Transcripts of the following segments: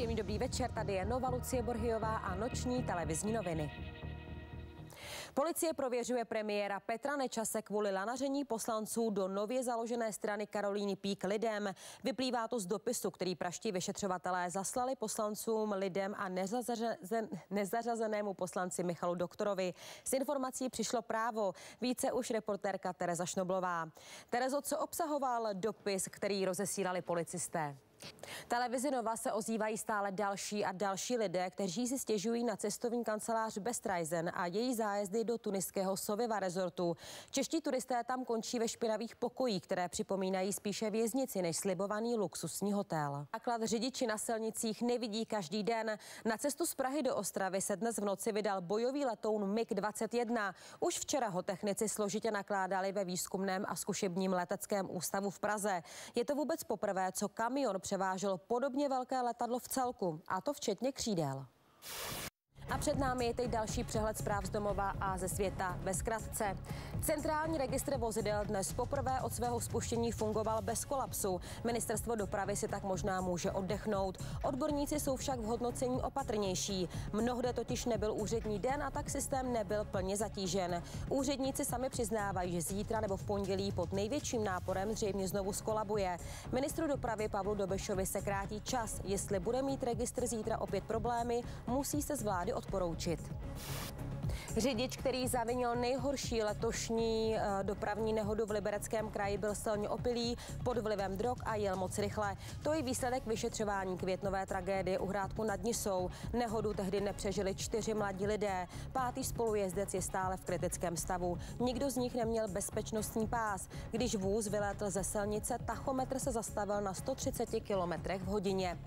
Příjemný dobrý večer, tady je Nova Lucie Borhiová a noční televizní noviny. Policie prověřuje premiéra Petra Nečase kvůli lanaření poslanců do nově založené strany Karolíny Pík lidem. Vyplývá to z dopisu, který praští vyšetřovatelé zaslali poslancům lidem a nezařazen, nezařazenému poslanci Michalu Doktorovi. S informací přišlo právo. Více už reportérka Tereza Šnoblová. Terezo, co obsahoval dopis, který rozesílali policisté? Televizi Nova se ozývají stále další a další lidé, kteří si stěžují na cestovní kancelář Bestreisen a její zájezdy do tuniského Soviva rezortu. Čeští turisté tam končí ve špinavých pokojích, které připomínají spíše věznici než slibovaný luxusní hotel. Náklad řidiči na silnicích nevidí každý den. Na cestu z Prahy do Ostravy se dnes v noci vydal bojový letoun MiG-21. Už včera ho technici složitě nakládali ve výzkumném a zkušebním leteckém ústavu v Praze. Je to vůbec poprvé, co kamion převážel podobně velké letadlo v celku, a to včetně křídel. A před námi je teď další přehled zpráv z domova a ze světa ve zkratce. Centrální registr vozidel dnes poprvé od svého spuštění fungoval bez kolapsu. Ministerstvo dopravy si tak možná může oddechnout. Odborníci jsou však v hodnocení opatrnější. Mnohde totiž nebyl úřední den a tak systém nebyl plně zatížen. Úředníci sami přiznávají, že zítra nebo v pondělí pod největším náporem zřejmě znovu skolabuje. Ministru dopravy Pavlu Dobešovi se krátí čas. Jestli bude mít registr zítra opět problémy, musí se z vlády odporoučit. Řidič, který zavinil nejhorší letošní eh, dopravní nehodu v Libereckém kraji, byl silně opilý pod vlivem drog a jel moc rychle. To je výsledek vyšetřování květnové tragédie u Hrádku nad Nisou. Nehodu tehdy nepřežili čtyři mladí lidé. Pátý spolujezdec je stále v kritickém stavu. Nikdo z nich neměl bezpečnostní pás. Když vůz vylétl ze silnice, tachometr se zastavil na 130 km v hodině.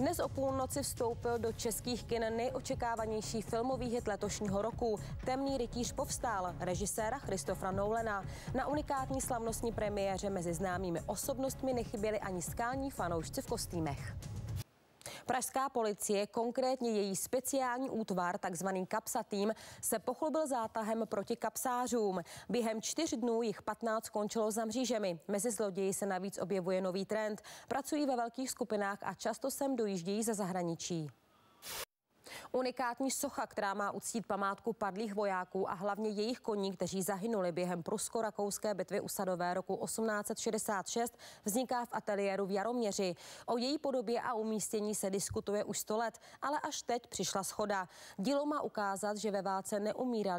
Dnes o půlnoci vstoupil do českých kin nejočekávanější filmový hit letošního roku. Temný rytíř povstál režiséra Christofra Nolena. Na unikátní slavnostní premiéře mezi známými osobnostmi nechyběli ani skální fanoušci v kostýmech. Pražská policie, konkrétně její speciální útvar, takzvaný Kapsa tým, se pochlubil zátahem proti kapsářům. Během čtyř dnů jich 15 skončilo za mřížemi. Mezi zloději se navíc objevuje nový trend. Pracují ve velkých skupinách a často sem dojíždějí ze zahraničí. Unikátní socha, která má uctít památku padlých vojáků a hlavně jejich koní, kteří zahynuli během prusko-rakouské bitvy u Sadové roku 1866, vzniká v ateliéru v Jaroměři. O její podobě a umístění se diskutuje už sto let, ale až teď přišla schoda. Dílo má ukázat, že ve válce neumírali